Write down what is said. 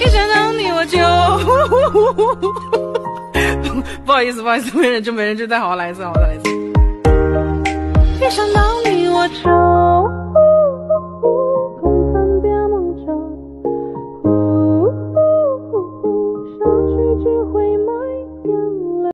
一想到你我就，不好意思，不好意思，没人就没人就再好好来一次，好好来一次。一想到你我就。